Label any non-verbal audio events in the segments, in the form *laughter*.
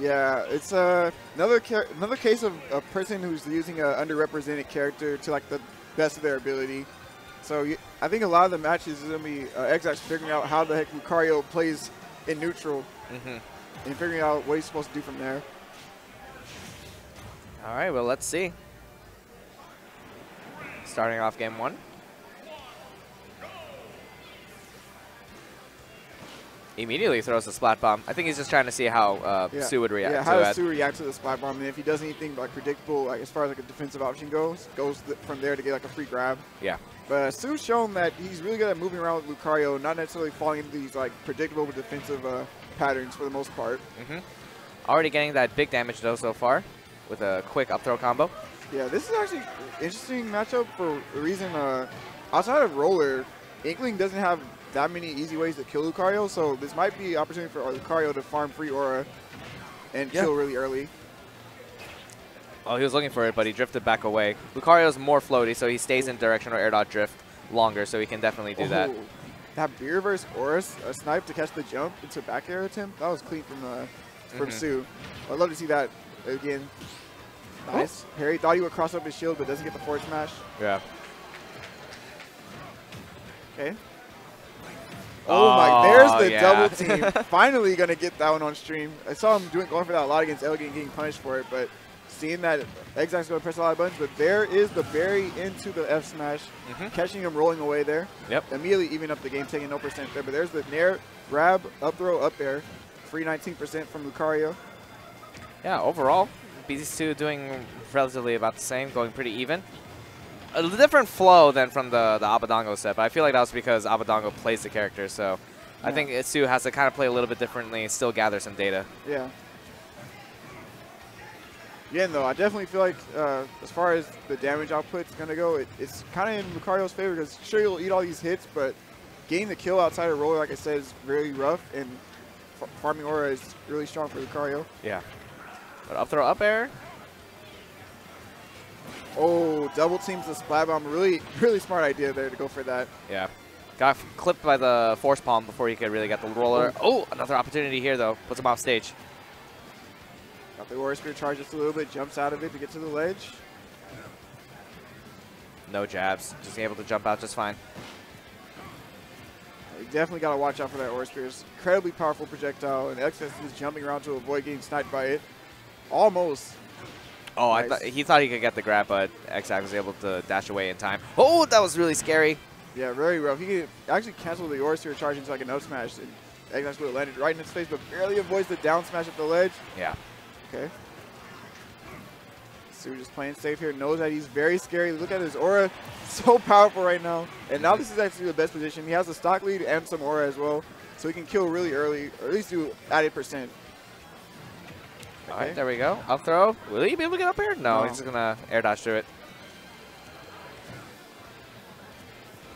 Yeah, it's uh, another another case of a person who's using an underrepresented character to like the best of their ability. So I think a lot of the matches is gonna be uh, Xzax figuring out how the heck Lucario plays in neutral, mm -hmm. and figuring out what he's supposed to do from there. All right, well let's see. Starting off game one. Immediately throws a splat bomb. I think he's just trying to see how uh, yeah. Tsu would react. Yeah, how does Tsu react to the splat bomb? And if he does anything like predictable, like as far as like a defensive option goes, goes th from there to get like a free grab. Yeah. But uh, Tsu's shown that he's really good at moving around with Lucario, not necessarily falling into these like predictable defensive uh, patterns for the most part. Mm -hmm. Already getting that big damage though so far with a quick up throw combo. Yeah, this is actually interesting matchup for a reason. Uh, outside of Roller, Inkling doesn't have that many easy ways to kill Lucario, so this might be an opportunity for Lucario to farm free aura and yeah. kill really early. Oh, he was looking for it, but he drifted back away. Lucario's more floaty, so he stays in directional air dot drift longer, so he can definitely do oh, that. That beer versus Aurus, a snipe to catch the jump into back air attempt, that was clean from uh, from mm -hmm. Tsu. I'd love to see that again. Nice. Oh. Harry thought he would cross up his shield, but doesn't get the forward smash. Yeah. Okay. Oh, oh my, there's the yeah. double team. *laughs* Finally going to get that one on stream. I saw him doing going for that a lot against Elegant getting punished for it, but seeing that Xzax's going to press a lot of buttons, but there is the berry into the F smash, mm -hmm. catching him rolling away there. Yep. Immediately even up the game, taking no percent there, but there's the nair, grab, up throw, up air. Free 19% from Lucario. Yeah, overall, BZ2 doing relatively about the same, going pretty even a different flow than from the, the Abadango set, but I feel like that was because Abadango plays the character, so yeah. I think Itsu has to kind of play a little bit differently, still gather some data. Yeah. Again, though, I definitely feel like uh, as far as the damage output is going to go, it, it's kind of in Lucario's favor because sure, you'll eat all these hits, but getting the kill outside of roller, like I said, is very rough, and farming aura is really strong for Lucario. Yeah. But up throw up air, Oh, double teams the splat bomb. Really, really smart idea there to go for that. Yeah. Got clipped by the force palm before he could really get the roller. Oh, oh another opportunity here, though. Puts him off stage. Got the Aura Sphere charge just a little bit, jumps out of it to get to the ledge. No jabs. Just able to jump out just fine. You definitely got to watch out for that Aura Sphere. It's incredibly powerful projectile, and Xzax is jumping around to avoid getting sniped by it. Almost. Oh, nice. I thought he thought he could get the grab, but Xzax was able to dash away in time. Oh, that was really scary. Yeah, very rough. He could actually cancel the Aura Sphere charge into like a no smash, and Xzax would have landed right in his face, but barely avoids the down smash at the ledge. Yeah. Okay. Tsu just playing safe here, knows that he's very scary. Look at his aura, *laughs* so powerful right now. And now this is actually the best position. He has a stock lead and some aura as well, so he can kill really early, or at least do added percent. All right, there we go. Up throw. Will he be able to get up here? No, no. he's just going to air dodge through it.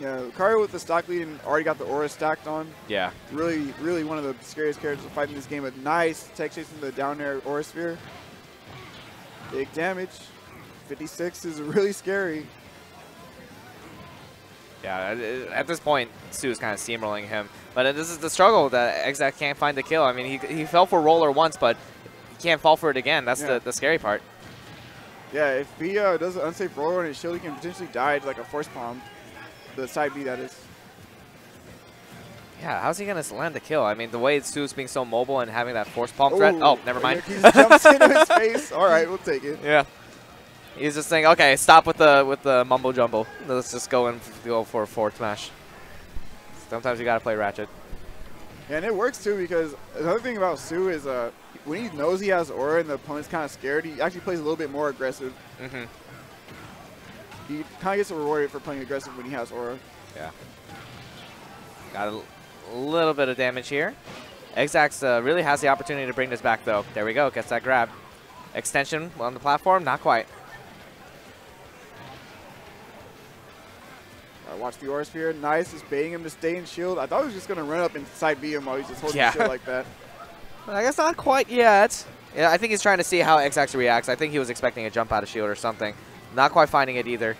Yeah, Lucario with the stock lead and already got the aura stacked on. Yeah. Really, really one of the scariest characters to fight in this game. A nice tech chase in the down air aura sphere. Big damage. 56 is really scary. Yeah, at this point, Tsu is kind of steamrolling him. But this is the struggle that Xzax can't find the kill. I mean, he, he fell for roller once, but can't fall for it again. That's yeah. the, the scary part. Yeah, if he uh, does an unsafe roll on his shield, he can potentially die to like a force palm. The side B, that is. Yeah, how's he going to land the kill? I mean, the way Tsu's being so mobile and having that force palm Ooh, threat. Oh, never mind. He jumps into his *laughs* face. All right, we'll take it. Yeah. He's just saying, okay, stop with the with the mumbo jumbo. Let's just go and go for a forward smash. Sometimes you got to play Ratchet. Yeah, and it works too because another thing about Tsu is uh, when he knows he has aura and the opponent's kind of scared, he actually plays a little bit more aggressive. Mm -hmm. He kind of gets rewarded for playing aggressive when he has aura. Yeah. Got a little bit of damage here. Xzax uh, really has the opportunity to bring this back, though. There we go. Gets that grab. Extension on the platform. Not quite. I watch the Aura Sphere. Nice. Is baiting him to stay in shield. I thought he was just going to run up and side B him while he's just holding yeah. shield like that. *laughs* I guess not quite yet. Yeah, I think he's trying to see how Xzax reacts. I think he was expecting a jump out of shield or something. Not quite finding it either.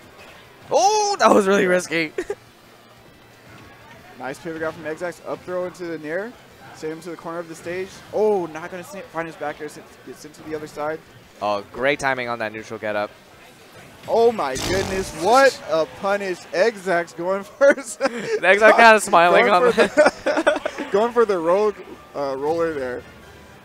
Oh, that was really risky. *laughs* nice pivot grab from Xzax. Up throw into the nair. Send him to the corner of the stage. Oh, not going to find his back air. Gets sent to the other side. Oh, great timing on that neutral get up. Oh my goodness, what a punish. Xzax going *laughs* first. Xzax kind of smiling on the *laughs* Going for the rogue uh, roller there.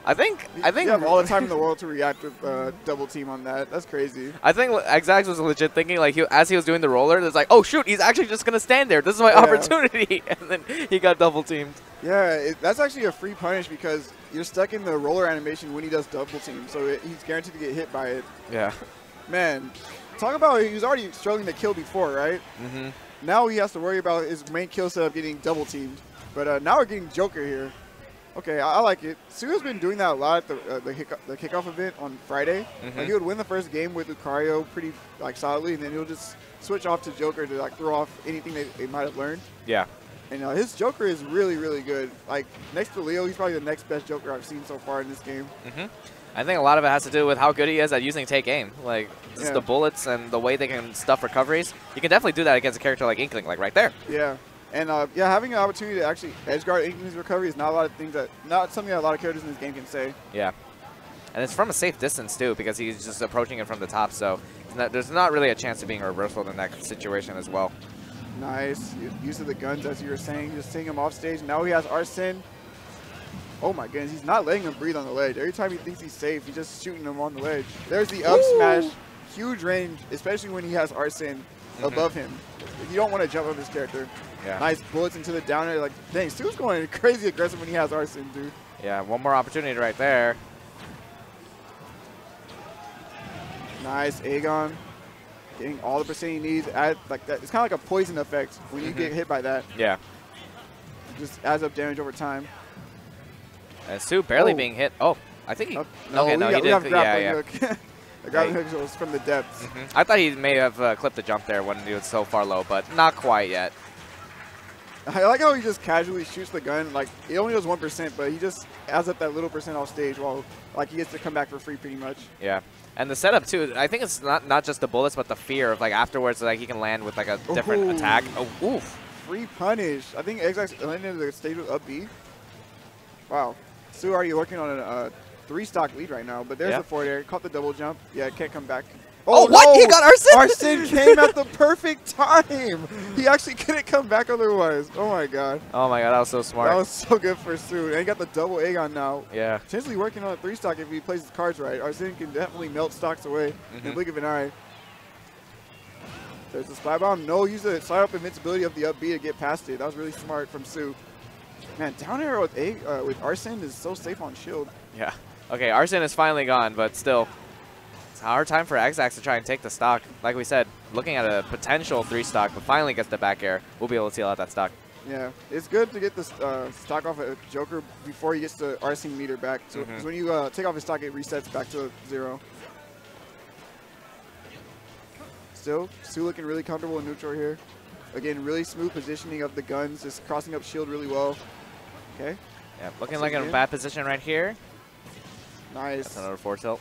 I think I think you have all the time in the world to react with uh, double team on that. That's crazy. *laughs* I think Xzax was legit thinking like he, as he was doing the roller, it's like, oh shoot, he's actually just gonna stand there. This is my yeah. opportunity, *laughs* and then he got double teamed. Yeah, it, that's actually a free punish because you're stuck in the roller animation when he does double team, so it, he's guaranteed to get hit by it. Yeah. *laughs* Man, talk about he was already struggling to kill before, right? Mm-hmm. Now he has to worry about his main kill setup getting double teamed. But uh, now we're getting Joker here. Okay, I, I like it. Suga's been doing that a lot at the, uh, the, kick the kickoff event on Friday. Mm-hmm. Like he would win the first game with Lucario pretty like solidly, and then he'll just switch off to Joker to like throw off anything they, they might have learned. Yeah. And uh, his Joker is really, really good. Like next to Leo, he's probably the next best Joker I've seen so far in this game. Mm-hmm. I think a lot of it has to do with how good he is at using take aim. Like just yeah. the bullets and the way they can stuff recoveries. You can definitely do that against a character like Inkling, like right there. Yeah. And uh, yeah, having an opportunity to actually edge guard Inkling's recovery is not a lot of things that not something that a lot of characters in this game can say. Yeah. And it's from a safe distance too, because he's just approaching it from the top, so not, there's not really a chance of being reversal in that situation as well. Nice. Use of the guns, as you were saying, just seeing him off stage. Now he has Arsene. Oh my goodness, he's not letting him breathe on the ledge. Every time he thinks he's safe, he's just shooting him on the ledge. There's the up Ooh. smash. Huge range, especially when he has Arsene mm -hmm. above him. You don't want to jump up his character. Yeah. Nice bullets into the down air. Like, dang, Tsu's going *laughs* crazy aggressive when he has Arsene, dude. Yeah, one more opportunity right there. Nice, Eiha. Getting all the percent he needs. Add, like that. It's kind of like a poison effect when you mm -hmm. get hit by that. Yeah. Just adds up damage over time. And Tsu barely oh. being hit. Oh, I think he. Oh, no, okay, no, he did. Yeah, yeah. *laughs* The grappling hook was from the depths. Mm -hmm. I thought he may have uh, clipped the jump there when he was so far low, but not quite yet. *laughs* I like how he just casually shoots the gun. Like, he only does 1%, but he just adds up that little percent off stage while, like, he gets to come back for free pretty much. Yeah. And the setup, too, I think it's not not just the bullets, but the fear of, like, afterwards, like, he can land with, like, a different Ooh. attack. Oh, oof. Free punish. I think Xzax landed the stage with up B. Wow. Tsu already working on a uh, three stock lead right now, but there's the forward air. Caught the double jump. Yeah, can't come back. Oh, oh what? No! He got Arsene? Arsene came at the perfect time. He actually couldn't come back otherwise. Oh, my God. Oh, my God. That was so smart. That was so good for Tsu. And he got the double Eiha now. Yeah. Potentially working on a three stock if he plays his cards right. Arsene can definitely melt stocks away mm -hmm. in the blink of an eye. There's the spy bomb. No, use the slide up invincibility of the up B to get past it. That was really smart from Tsu. Man, down arrow with a uh, with Arsene is so safe on shield. Yeah. Okay, Arsene is finally gone, but still, it's a hard time for Xzax to try and take the stock. Like we said, looking at a potential three stock, but finally gets the back air. We'll be able to seal out that stock. Yeah, it's good to get the uh, stock off a Joker before he gets the Arsene meter back. So mm -hmm. when you uh, take off his stock, it resets back to zero. Still, Tsu looking really comfortable in neutral here. Again, really smooth positioning of the guns, just crossing up shield really well. Okay. Yeah, looking like in a bad position right here. Nice. That's another four tilt.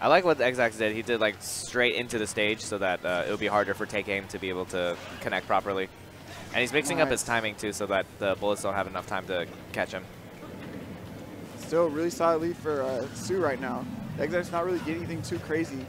I like what Xzax did. He did like straight into the stage so that uh, it would be harder for take aim to be able to connect properly. And he's mixing nice. up his timing too so that the bullets don't have enough time to catch him. Still really solid lead for uh, Tsu right now. Xzax not really getting anything too crazy.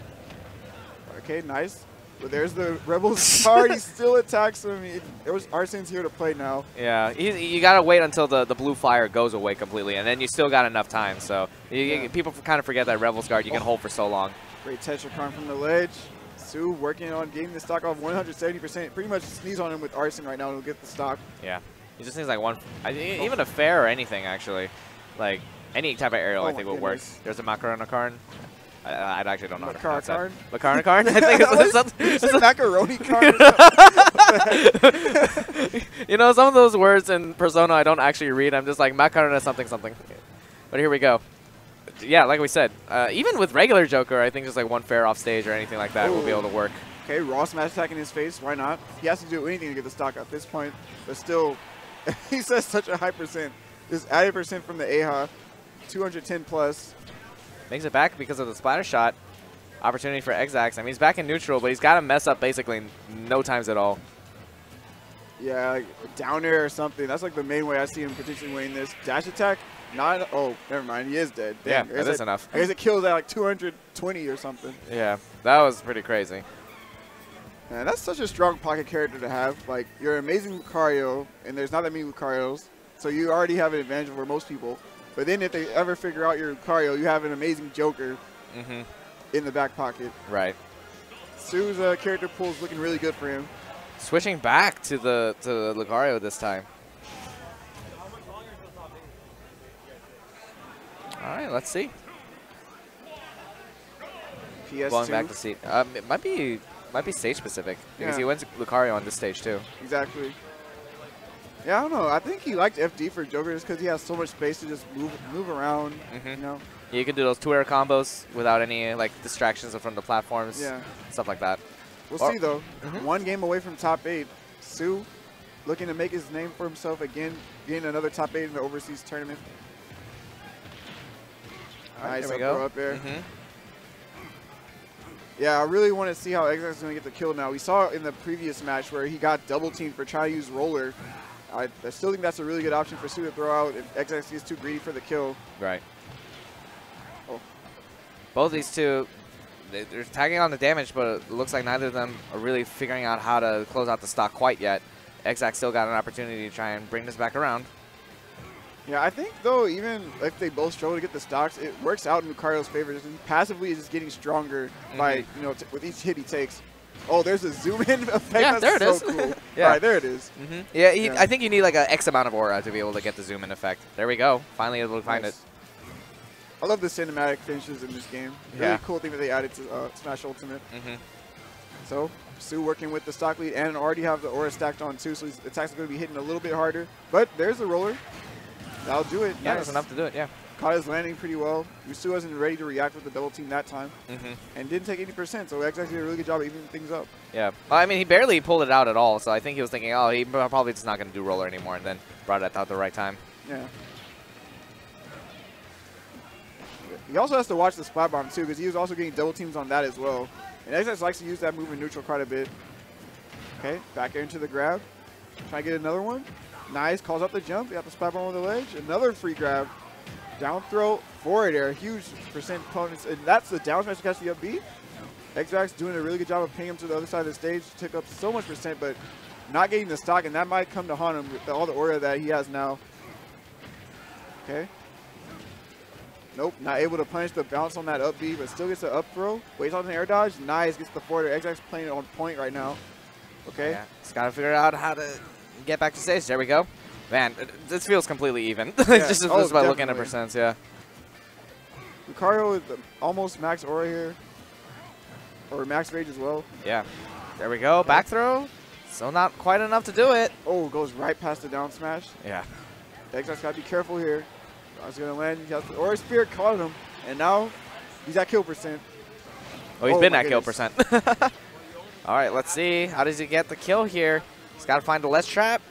Okay, nice. But there's the Rebels card. he *laughs* still attacks him. It, it was Arsene's here to play now. Yeah, he, you got to wait until the, the blue fire goes away completely, and then you still got enough time. So you, yeah. people kind of forget that Rebels guard you oh. can hold for so long. Great Tetrakarn from the ledge. Tsu working on getting the stock off 170%. Pretty much sneeze on him with Arsene right now and he'll get the stock. Yeah. He just needs like one, I, even a fair or anything actually. Like any type of aerial oh I think will work. There's a Macarona card. I, I actually don't know Macar to card? I think it's, it's, *laughs* it's macaroni *laughs* card. you know, some of those words in Persona I don't actually read. I'm just like macarona something something. But here we go. Yeah, like we said, uh, even with regular Joker, I think just like one fair off stage or anything like that Ooh. will be able to work. Okay, raw smash attack in his face. Why not? He has to do anything to get the stock at this point. But still, *laughs* he says such a high percent. This added percent from the Eiha, 210 plus. Makes it back because of the splatter shot. Opportunity for Xzax. I mean, he's back in neutral, but he's got to mess up basically no times at all. Yeah, like down air or something. That's like the main way I see him potentially winning this. Dash attack, not. Oh, never mind. He is dead. Yeah, that is enough. I guess it kills at like 220 or something. Yeah, that was pretty crazy. Man, that's such a strong pocket character to have. Like, you're an amazing Lucario, and there's not that many Lucarios, so you already have an advantage over most people. But then if they ever figure out your Lucario, you have an amazing Joker hmm in the back pocket. Right. Tsu's uh, character pool is looking really good for him. Switching back to the to Lucario this time. All right, let's see. PS2. Going back to seat. Um, it might be might be stage specific because Yeah. he went to Lucario on this stage too. Exactly. Yeah, I don't know. I think he liked FD for Joker just because he has so much space to just move move around. Mhm. You know. You can do those two air combos without any like distractions from the platforms, Yeah. stuff like that. We'll Or- see though. Mhm. One game away from top eight. Tsu looking to make his name for himself again, getting another top eight in the overseas tournament. Nice there we go. up air. Mhm. Yeah, I really want to see how is going to get the kill now. We saw in the previous match where he got double teamed for trying to use roller. I, I still think that's a really good option for Tsu to throw out if Xzax is too greedy for the kill. Right. Oh. Both these two, they- they're tagging on the damage, but it looks like neither of them are really figuring out how to close out the stock quite yet. Xzax still got an opportunity to try and bring this back around. Yeah, I think though, even if they both struggle to get the stocks, it works out in Lucario's favor. Just passively, is just getting stronger by Mhm. you know t with each hit he takes. Oh, there's a zoom in *laughs* effect. Yeah, That's there it so is. cool. *laughs* Yeah. All right, there it is. Mm-hmm. Yeah, he, Yeah. I think you need like an X amount of aura to be able to get the zoom in effect. There we go. Finally able to find Nice. it. I love the cinematic finishes in this game. Really Yeah. cool thing that they added to uh, Smash Ultimate. Mm-hmm. So Tsu working with the stock lead and already have the aura stacked on too, so his attacks are going to be hitting a little bit harder. But there's the roller. That'll do it. Yeah, nice. that's enough to do it. Yeah. Caught his landing pretty well. Tsu wasn't ready to react with the double team that time Mm-hmm. and didn't take 80%, so Xzax did a really good job of evening things up. Yeah. Well, I mean, he barely pulled it out at all, so I think he was thinking, oh, he probably just not going to do roller anymore, and then brought it out the right time. Yeah. He also has to watch the splat bomb too, because he was also getting double teams on that as well. And Xzax likes to use that move in neutral quite a bit. Okay, back into the grab. Try to get another one. Nice, calls out the jump. Got the splat bomb on the ledge. Another free grab. Down throw, forward air, huge percent opponents. And that's the down smash to catch the up B. Xzax doing a really good job of pinning him to the other side of the stage. Took up so much percent, but not getting the stock, and that might come to haunt him with all the aura that he has now. Okay. Nope, not able to punish the bounce on that up B, but still gets the up throw. Waits on the air dodge. Nice, gets the forward. Xzax playing it on point right now. Okay. Yeah. Just got to figure out how to get back to stage. There we go. Man, this feels completely even. *laughs* Yeah. just, Oh, just by looking at percents, yeah. Lucario with almost max aura here. Or max rage as well. Yeah. There we go. Back throw. Still not quite enough to do it. Oh, goes right past the down smash. Yeah. Xzax got to be careful here. I was going to land. He has the aura spirit caught him. And now he's at kill percent. Oh, he's Oh been at kill goodness. percent. *laughs* All right, let's see. How does he get the kill here? He's got to find the less trap.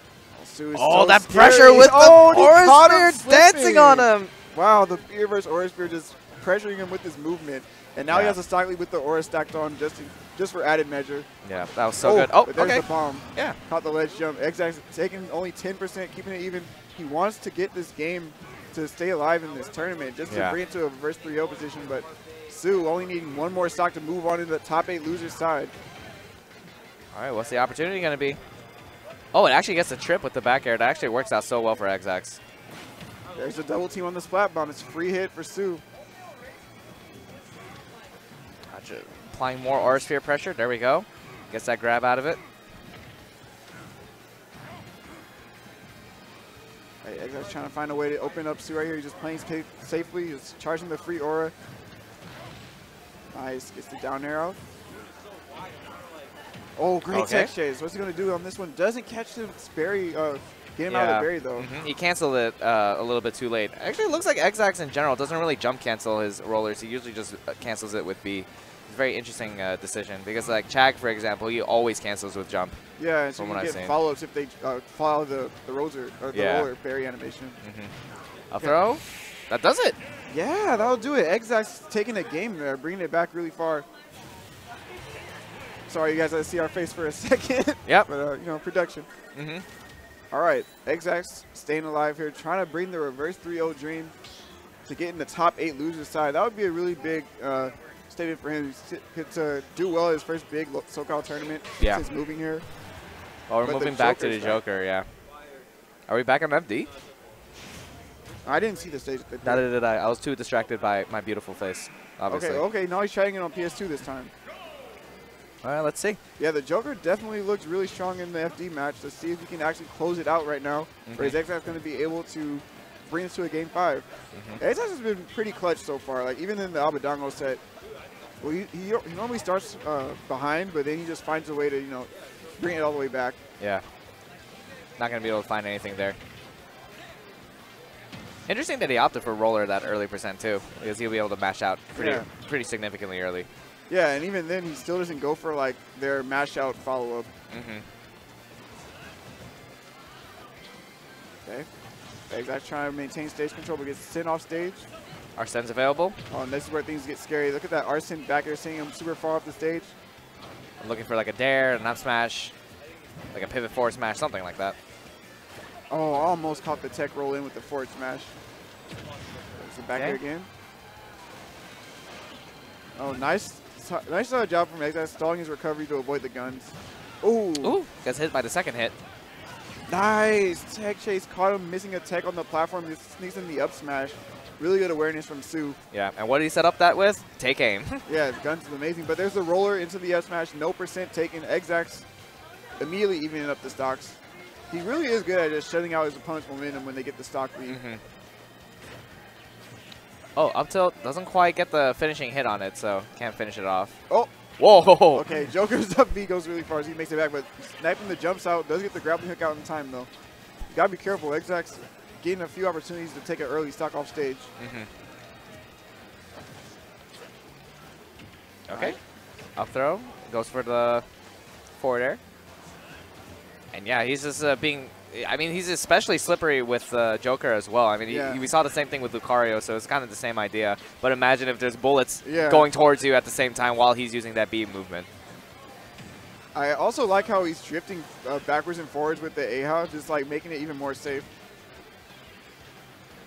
Tsu is Oh, that scary. pressure with oh, the he Aura dancing on him. Wow, the Fear versus Aura Sphere just pressuring him with his movement. And now he has a stock lead with the Aura stacked on just to, just for added measure. Yeah, that was so oh, good. Oh, but there's okay. the bomb. Yeah. Caught the ledge jump. Xzax taking only 10%, keeping it even. He wants to get this game to stay alive in this tournament, just to bring it to a reverse 3-0 position. But Tsu only needing one more stock to move on to the top eight losers side. All right, what's the opportunity going to be? Oh, it actually gets a trip with the back air. That actually works out so well for Xzax. There's a double team on the splat bomb. It's a free hit for Tsu. Gotcha. Applying more Aura Sphere pressure. There we go. Gets that grab out of it. Hey, Xzax trying to find a way to open up Tsu right here. He's just playing safely. He's charging the free aura. Nice. Gets the down arrow. Oh, great Okay. tech chase. What's he going to do on this one? Doesn't catch him. Berry, uh, get him out of the berry, though. Mhm. He canceled it uh, a little bit too late. Actually, it looks like Xzax in general doesn't really jump cancel his rollers. He usually just uh, cancels it with B. It's a very interesting uh, decision because, like Chag, for example, he always cancels with jump. Yeah, and so you get follow-ups if they uh, follow the, the roser, or the Yeah. roller berry animation. A throw. That does it. Yeah, that'll do it. Xzax taking a game there, bringing it back really far. Sorry, you guys, I see our face for a *laughs* second. Yep. but, uh, you know, production. Mm-hmm. All right, Xzax staying alive here, trying to bring the reverse 3-0 dream to get in the top eight loser side. That would be a really big uh, statement for him to, do well in his first big SoCal tournament Yeah. since moving here. Oh, we're But moving back to the back. Joker, yeah. Are we back on FD? I didn't see the stage. Neither did I. I was too distracted by my beautiful face, obviously. Okay, okay, now he's trying it on PS2 this time. All right, let's see. Yeah, the Joker definitely looks really strong in the FD match. Let's see if he can actually close it out right now. Or is Mhm. Going to be able to bring us to a game 5 Mhm. Xzax has been pretty clutch so far. Like even in the Abadango set, well, he, he, he normally starts uh, behind, but then he just finds a way to you know bring it all the way back. Yeah. Not going to be able to find anything there. Interesting that he opted for roller that early percent too, because he'll be able to mash out pretty Yeah. pretty significantly early. Yeah, and even then he still doesn't go for like their mash out follow up. Mm-hmm. Okay, Xzax trying to maintain stage control, but gets sent off stage. Arsene's available. Oh, and this is where things get scary. Look at that Arsene back there, seeing him super far off the stage. I'm looking for like a dare, an up smash, like a pivot forward smash, something like that. Oh, almost caught the tech roll in with the forward smash. There's the back Okay. air again. Oh, nice, nice uh, job from Xzax stalling his recovery to avoid the guns. Ooh, Ooh, gets hit by the second hit. nice tech chase. Caught him missing a tech on the platform. Just sneaks in the up smash. Really good awareness from Tsu. Yeah, and what did he set up that with? Take aim. *laughs* Yeah, the guns is amazing. But there's the roller into the up smash. No percent taken. Xzax immediately evening up the stocks. He really is good at just shutting out his opponent's momentum when they get the stock lead. hmm Oh, up tilt doesn't quite get the finishing hit on it, so can't finish it off. Oh, Whoa! Okay, Joker's *laughs* up B goes really far as he makes it back, but sniping the jumps out does get the grappling hook out in time though. You gotta be careful. Xzax getting a few opportunities to take an early stock off stage. hmm Okay. Up throw. Goes for the forward air. And yeah, he's just uh, being. I mean, he's especially slippery with uh, Joker as well. I mean, he- we saw the same thing with Lucario, so it's kind of the same idea. But imagine if there's bullets Yeah. going towards you at the same time while he's using that beam movement. I also like how he's drifting uh, backwards and forwards with the Eiha, just like making it even more safe.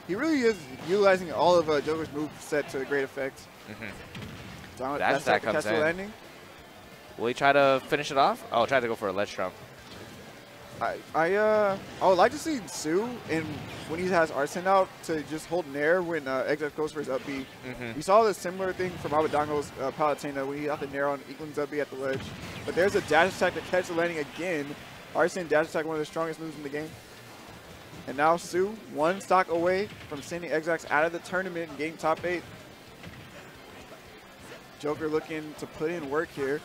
He really is utilizing all of uh, Joker's move set to great effect. hmm Down, Dash that's attack the comes in. landing. Will he try to finish it off? Oh, try to go for a ledge trump. I, I, uh, I would like to see Tsu and when he has Arsene out to just hold Nair when uh, Xzax goes for his up B. hmm We saw the similar thing from Abadango's uh, Palutena when he got the Nair on Eklund's up B at the ledge. But there's a dash attack to catch the landing again. Arsene dash attack, one of the strongest moves in the game. And now Tsu, one stock away from sending Xzax out of the tournament and getting top eight. Joker looking to put in work here.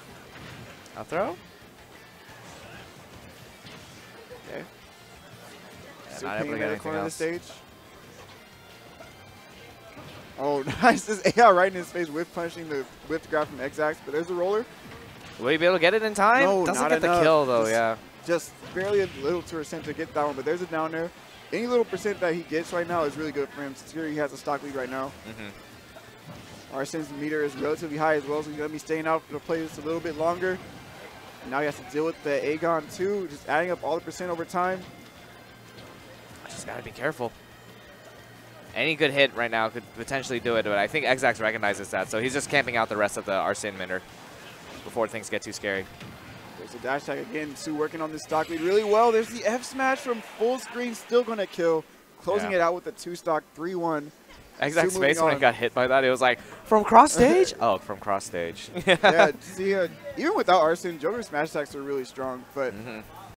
Up throw? Yeah, Tsu not able to pinging get at the corner of the stage. Oh, *laughs* nice. This AR right in his face, whip punching the whip grab from Xzax. But there's a roller. Will he be able to get it in time? No, Doesn't not get the kill though, Just- yeah. just barely a little to percent to get that one, but there's a down there. Any little percent that he gets right now is really good for him. Since here he has a stock lead right now. hmm Arsene's meter is relatively high as well, so he's gonna be staying out to play this a little bit longer. And now he has to deal with the Eiha too, just adding up all the percent over time. Gotta be careful. Any good hit right now could potentially do it, but I think Xzax recognizes that, so he's just camping out the rest of the Arsene Minder before things get too scary. There's a dash tag again. Tsu working on this stock lead really well. There's the F smash from full screen, still gonna kill. Closing Yeah. it out with the two stock 3-1. Xzax's moving face when he got hit by that, it was like, from cross stage? *laughs* oh, from cross stage. yeah, *laughs* see, uh, even without Arsene, Joker's smash attacks are really strong, but Mhm.